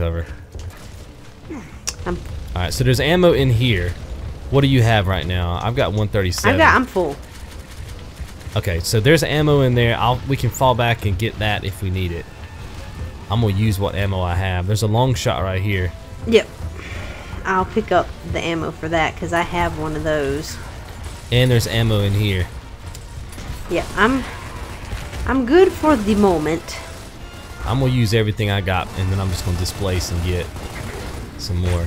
cover. I'm, All right, so there's ammo in here. What do you have right now? I've got 137. I've got. I'm full. Okay, so there's ammo in there. I'll we can fall back and get that if we need it. I'm gonna use what ammo I have. There's a long shot right here. Yep. I'll pick up the ammo for that because I have one of those. And there's ammo in here. Yeah, I'm. I'm good for the moment. I'm gonna use everything I got and then I'm just gonna displace and get some more.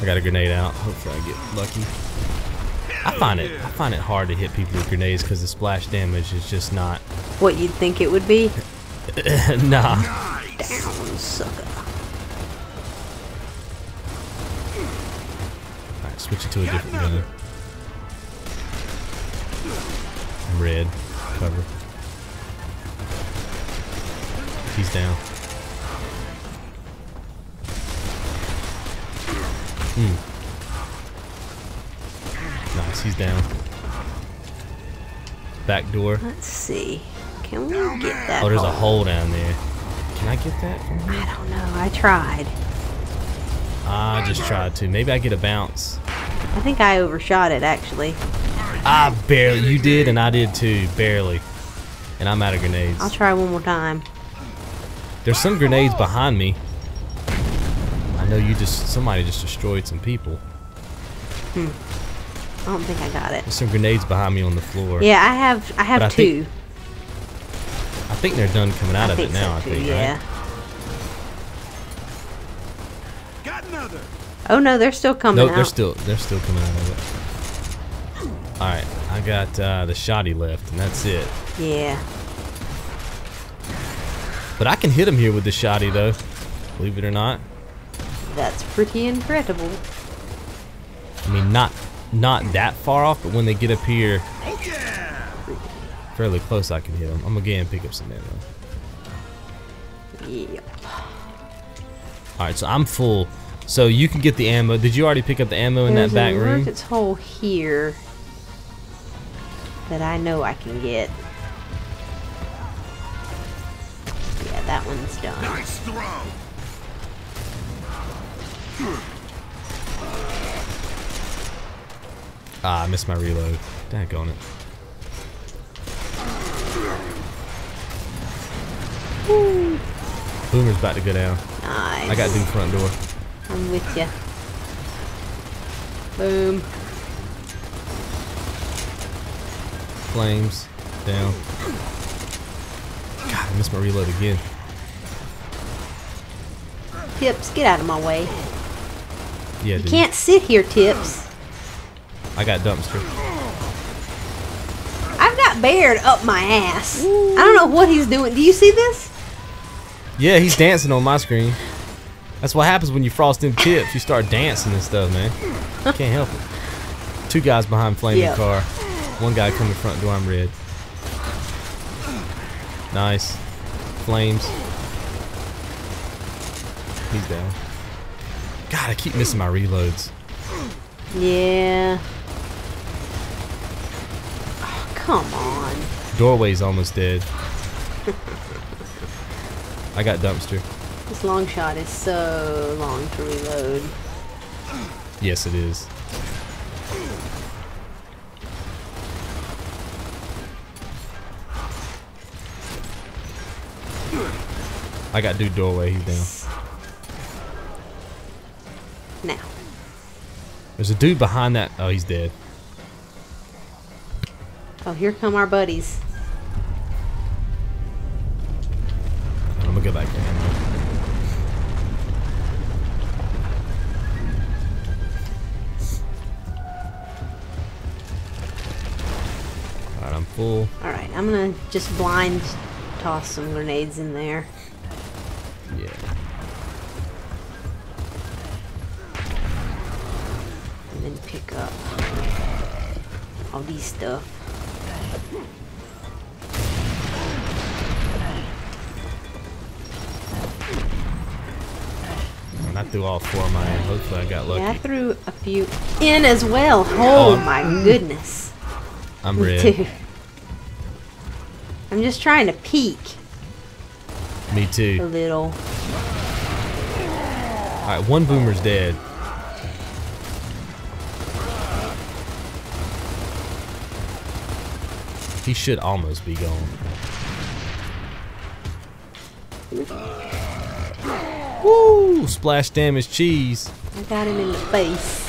I got a grenade out. Hopefully I get lucky. I find it I find it hard to hit people with grenades because the splash damage is just not What you'd think it would be? nah. Down, sucker. Alright, switch it to a different gun. Red. Cover. He's down. Hmm. Nice, he's down. Back door. Let's see. Can we get that? Oh, there's a hole? hole down there. Can I get that from? I don't know. I tried. I just tried to. Maybe I get a bounce. I think I overshot it actually. I barely. You did, and I did too. Barely. And I'm out of grenades. I'll try one more time. There's some grenades behind me. I know you just. Somebody just destroyed some people. Hmm. I don't think I got it. There's some grenades behind me on the floor. Yeah, I have. I have But I two. think- I think they're done coming out I of think it now. so I think. yeah. Right? Got another. Oh no, they're still coming No, out. they're still. They're still coming out of it. All right, I got uh, the shoddy left, and that's it. Yeah. But I can hit him here with the shoddy, though. Believe it or not. That's pretty incredible. I mean, not not that far off, but when they get up here Oh yeah. fairly close, I can hit them. I'm gonna get and pick up some ammo. Yep. All right, so I'm full. So you can get the ammo. Did you already pick up the ammo in There's that back an room? emergence hole here that I know I can get. Yeah, that one's done. Nice throw. Ah, I missed my reload. Dang on it. Boomer's about to go down. Nice. I got dude front door. I'm with you. Boom. Flames down. God, I missed my reload again. Tips, get out of my way. Yeah, You dude. can't sit here, Tips. I got dumpster. I've got Baird up my ass. I don't know what he's doing. Do you see this? Yeah, he's dancing on my screen. That's what happens when you frost them tips. You start dancing and stuff, man. Can't help it. Two guys behind flaming Yep. car. One guy coming front door. I'm red. Nice. Flames. He's down. God, I keep missing my reloads. Yeah. Oh, come on. Doorway's almost dead. I got dumpster. This long shot is so long to reload. Yes, it is. I got dude doorway. He's down. Now. There's a dude behind that. Oh, he's dead. Oh, here come our buddies. I'm gonna go back to him. I'm full. Alright, I'm gonna just blind toss some grenades in there. Yeah. and then pick up all these stuff. And I threw all four of mine. Hopefully I got lucky. Yeah, I threw a few in as well. Oh, Oh, my goodness. I'm red. I'm just trying to peek Me too. a little. Alright, one boomer's dead. He should almost be gone. Woo! Splash damage cheese. I got him in the face.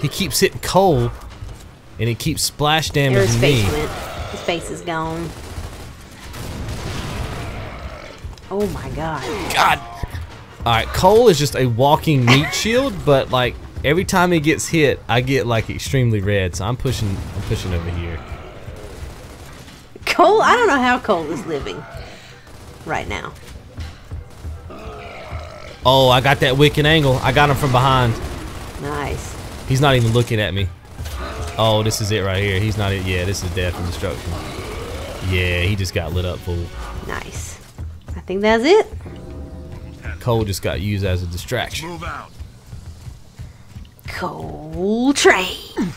He keeps hitting Cole, and it keeps splash damage his me. face went. His face is gone. Oh my god. God. All right, Cole is just a walking meat shield, but like every time he gets hit, I get like extremely red. So I'm pushing. I'm pushing over here. Cole, I don't know how Cole is living right now. Oh, I got that wicked angle. I got him from behind. Nice. He's not even looking at me. Oh, this is it right here. He's not. It. Yeah, this is death and destruction. Yeah, he just got lit up, fool. Nice. I think that's it. Cole just got used as a distraction. Move out. Cole Train.